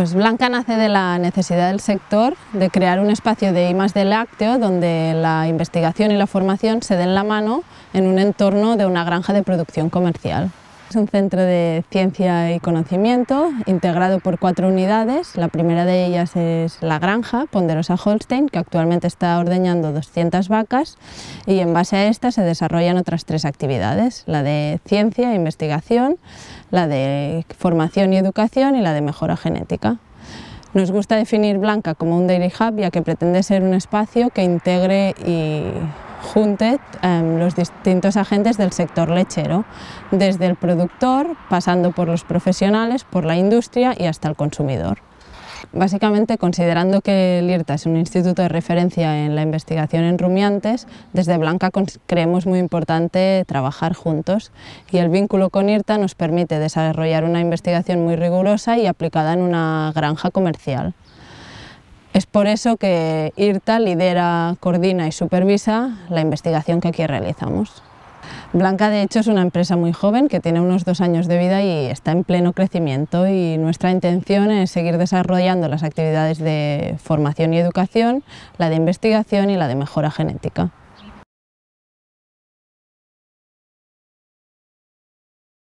Pues Blanca nace de la necesidad del sector de crear un espacio de I de lácteo donde la investigación y la formación se den la mano en un entorno de una granja de producción comercial. Es un centro de ciencia y conocimiento integrado por cuatro unidades. La primera de ellas es la granja Ponderosa Holstein, que actualmente está ordeñando 200 vacas y en base a esta se desarrollan otras tres actividades, la de ciencia e investigación, la de formación y educación y la de mejora genética. Nos gusta definir Blanca como un Dairy Hub ya que pretende ser un espacio que integre y junte em, los distintos agentes del sector lechero, desde el productor, pasando por los profesionales, por la industria y hasta el consumidor. Básicamente, considerando que el IRTA es un instituto de referencia en la investigación en rumiantes, desde Blanca creemos muy importante trabajar juntos y el vínculo con IRTA nos permite desarrollar una investigación muy rigurosa y aplicada en una granja comercial. Es por eso que IRTA lidera, coordina y supervisa la investigación que aquí realizamos. Blanca, de hecho, es una empresa muy joven que tiene unos dos años de vida y está en pleno crecimiento y nuestra intención es seguir desarrollando las actividades de formación y educación, la de investigación y la de mejora genética.